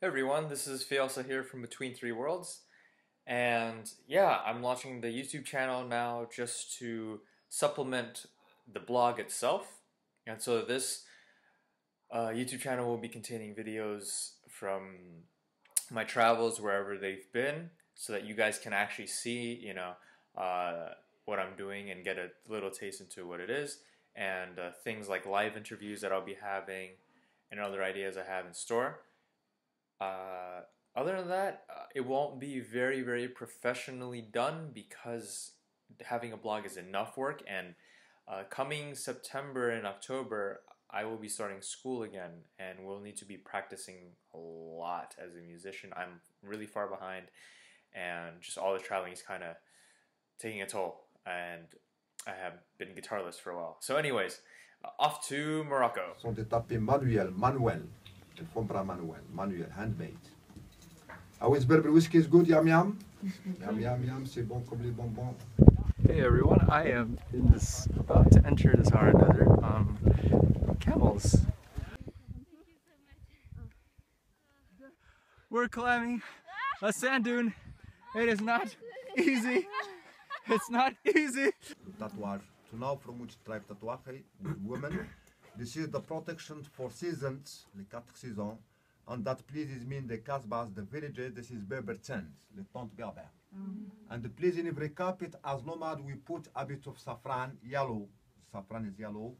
Hey everyone, this is Fialsa here from Between Three Worlds. And yeah, I'm launching the YouTube channel now just to supplement the blog itself. And so this uh, YouTube channel will be containing videos from my travels wherever they've been so that you guys can actually see, you know, uh, what I'm doing and get a little taste into what it is. And uh, things like live interviews that I'll be having and other ideas I have in store. Uh, other than that, uh, it won't be very, very professionally done because having a blog is enough work. And uh, coming September and October, I will be starting school again and we'll need to be practicing a lot as a musician. I'm really far behind and just all the traveling is kind of taking a toll. And I have been guitarless for a while. So, anyways, uh, off to Morocco. tapis manuels, manuel. El compra manuel, manuel, handmade. How is Berber whiskey is good, yum yum? yum yum yum, c'est bon comme les bonbons. Hey everyone, I am in this about to enter the Sahara Desert on camels. We're climbing a sand dune. It is not easy. It's not easy. Tatuage. To now from which tribe tatuage with women. This is the protection for seasons, les quatre saisons. And that pleases mean the Casbahs, the villages, this is Berber tents, les tentes Berber. Mm-hmm. And please in every carpet, as nomad, we put a bit of saffron, yellow. Saffron is yellow.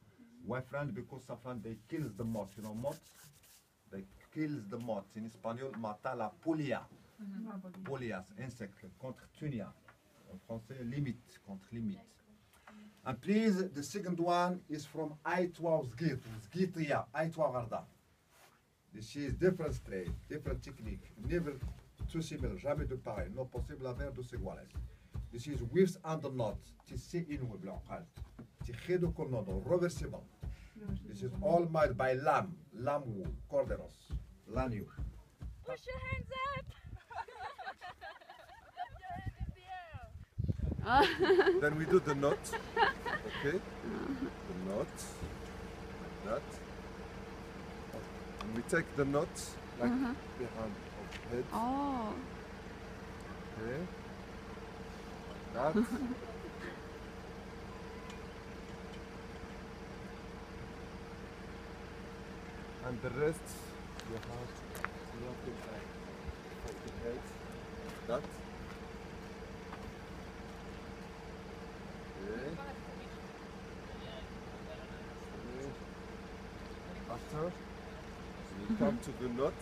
Why friend? Because saffron, they kills the moth. You know moth? They kills the moth. In Espanol, mata la polia. Mm-hmm. Polias, insect, contre tunia. En français, limite, contre limite. And please, the second one is from Aitwa Zgit, Zgitria, Aitwa Garda. This is different strain, different technique, never too similar, jamais de pareil, no possible haver dos iguales. This is whips and knot, tissi in with l'oqal, tijedo con reversible. This is all made by lamb, lamb wool, corderos, lanyu. Push your hands up! Then we do the knot, okay? The knot, like that. And we take the knot like uh-huh. behind of head, Oh, okay? That. and the rest you have you have to like the head, that. Okay. Okay. After. You come to the knot,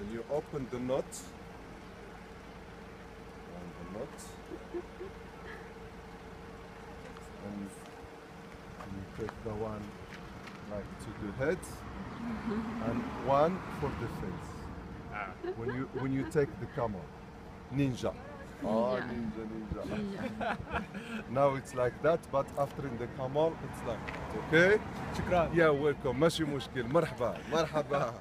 and you open the knot, and the knot, and you take the one like to the head, and one for the face. Ah. When you when you take the camel, ninja. Oh, ninja, ninja. now it's like that, but after in the camel, it's like, okay? Shukran. Yeah, welcome. ماشي مشكل. مرحبا. مرحبا.